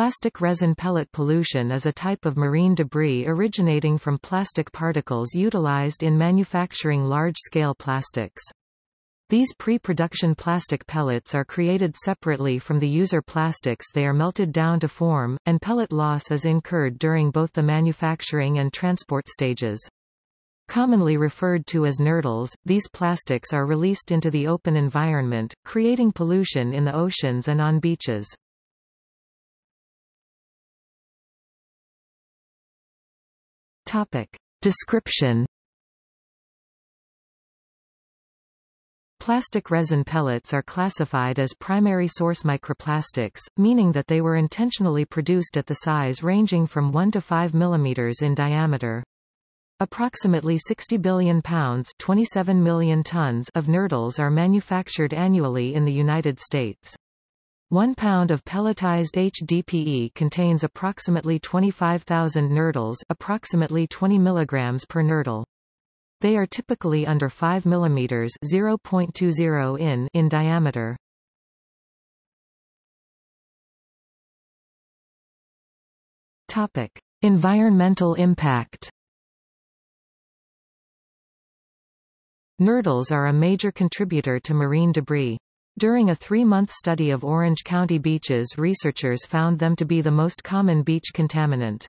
Plastic resin pellet pollution is a type of marine debris originating from plastic particles utilized in manufacturing large-scale plastics. These pre-production plastic pellets are created separately from the user plastics they are melted down to form, and pellet loss is incurred during both the manufacturing and transport stages. Commonly referred to as nurdles, these plastics are released into the open environment, creating pollution in the oceans and on beaches. Topic. Description Plastic resin pellets are classified as primary source microplastics, meaning that they were intentionally produced at the size ranging from 1 to 5 mm in diameter. Approximately 60 billion pounds 27 million tons of nurdles are manufactured annually in the United States. One pound of pelletized HDPE contains approximately 25,000 nurdles approximately 20 mg per nurdle. They are typically under 5 mm 0.20 in in diameter. Topic: Environmental impact. Nurdles are a major contributor to marine debris. During a three-month study of Orange County beaches researchers found them to be the most common beach contaminant.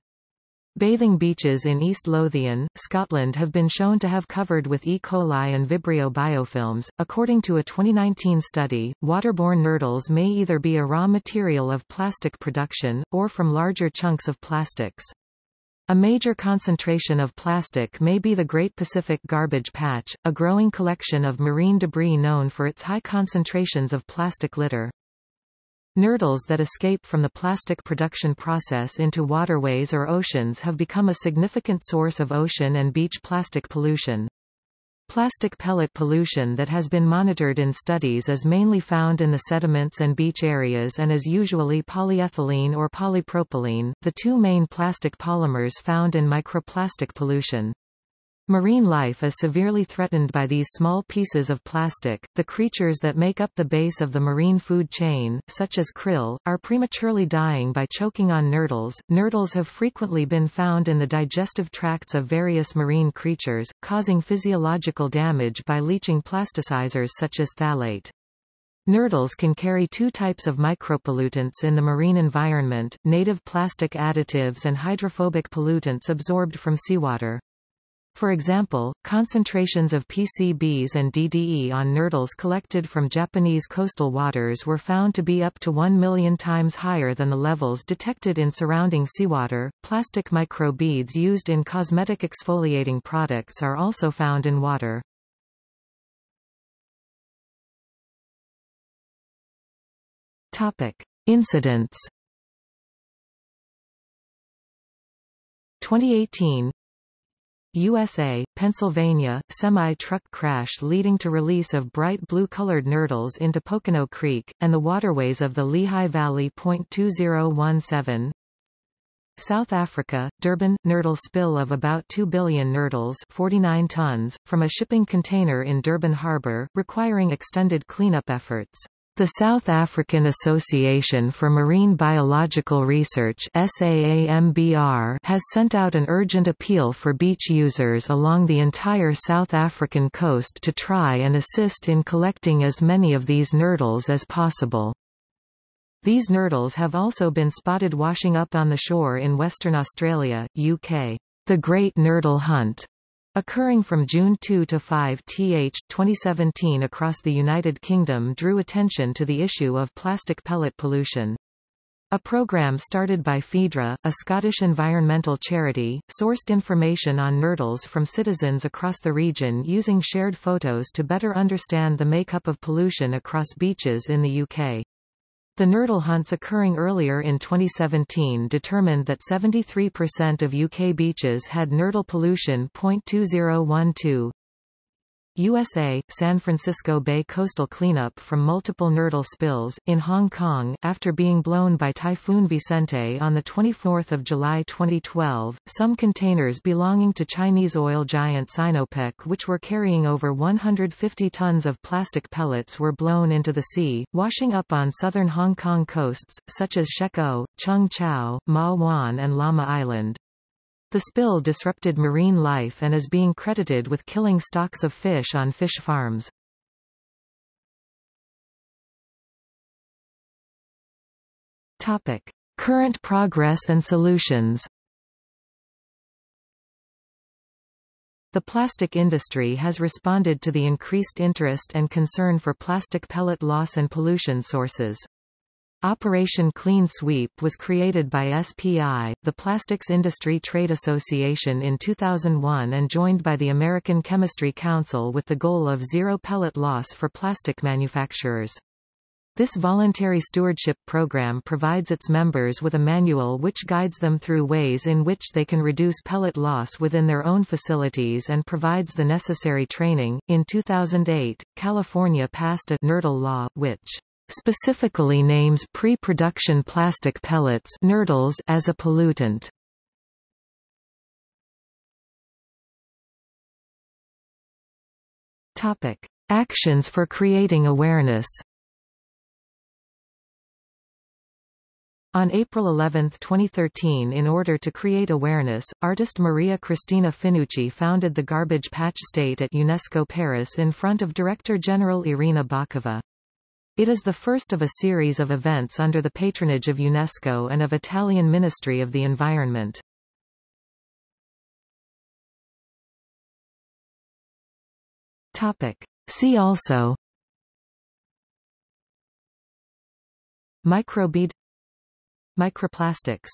Bathing beaches in East Lothian, Scotland have been shown to have covered with E. coli and Vibrio biofilms. According to a 2019 study, waterborne nurdles may either be a raw material of plastic production, or from larger chunks of plastics. A major concentration of plastic may be the Great Pacific Garbage Patch, a growing collection of marine debris known for its high concentrations of plastic litter. Nurdles that escape from the plastic production process into waterways or oceans have become a significant source of ocean and beach plastic pollution. Plastic pellet pollution that has been monitored in studies is mainly found in the sediments and beach areas and is usually polyethylene or polypropylene, the two main plastic polymers found in microplastic pollution. Marine life is severely threatened by these small pieces of plastic. The creatures that make up the base of the marine food chain, such as krill, are prematurely dying by choking on nurdles. Nurdles have frequently been found in the digestive tracts of various marine creatures, causing physiological damage by leaching plasticizers such as phthalate. Nurdles can carry two types of micropollutants in the marine environment, native plastic additives and hydrophobic pollutants absorbed from seawater. For example, concentrations of PCBs and DDE on nurdles collected from Japanese coastal waters were found to be up to 1 million times higher than the levels detected in surrounding seawater. Plastic microbeads used in cosmetic exfoliating products are also found in water. Topic: Incidents 2018 USA, Pennsylvania, semi-truck crash leading to release of bright blue-colored nurdles into Pocono Creek, and the waterways of the Lehigh Valley. 2017 South Africa, Durban, nurdle spill of about 2 billion nurdles 49 tons, from a shipping container in Durban Harbour, requiring extended cleanup efforts. The South African Association for Marine Biological Research has sent out an urgent appeal for beach users along the entire South African coast to try and assist in collecting as many of these nurdles as possible. These nurdles have also been spotted washing up on the shore in Western Australia, UK. The Great Nurdle Hunt Occurring from June 2 to 5 th. 2017 across the United Kingdom drew attention to the issue of plastic pellet pollution. A program started by Fidra, a Scottish environmental charity, sourced information on nurdles from citizens across the region using shared photos to better understand the makeup of pollution across beaches in the UK. The nurdle hunts occurring earlier in 2017 determined that 73% of UK beaches had nurdle pollution. 2012 USA, San Francisco Bay coastal cleanup from multiple nurdle spills, in Hong Kong after being blown by Typhoon Vicente on 24 July 2012, some containers belonging to Chinese oil giant Sinopec which were carrying over 150 tons of plastic pellets were blown into the sea, washing up on southern Hong Kong coasts, such as Shek O, Cheung Chau, Ma Wan and Lamma Island. The spill disrupted marine life and is being credited with killing stocks of fish on fish farms. Topic. Current progress and solutions The plastic industry has responded to the increased interest and concern for plastic pellet loss and pollution sources. Operation Clean Sweep was created by SPI, the Plastics Industry Trade Association in 2001 and joined by the American Chemistry Council with the goal of zero pellet loss for plastic manufacturers. This voluntary stewardship program provides its members with a manual which guides them through ways in which they can reduce pellet loss within their own facilities and provides the necessary training. In 2008, California passed a nurdle law, which specifically names pre-production plastic pellets nurdles as a pollutant. Topic: Actions for creating awareness. On April 11, 2013 in order to create awareness, artist Maria Cristina Finucci founded the Garbage Patch State at UNESCO Paris in front of Director General Irina Bokova. It is the first of a series of events under the patronage of UNESCO and of Italian Ministry of the Environment. Topic. See also Microbead Microplastics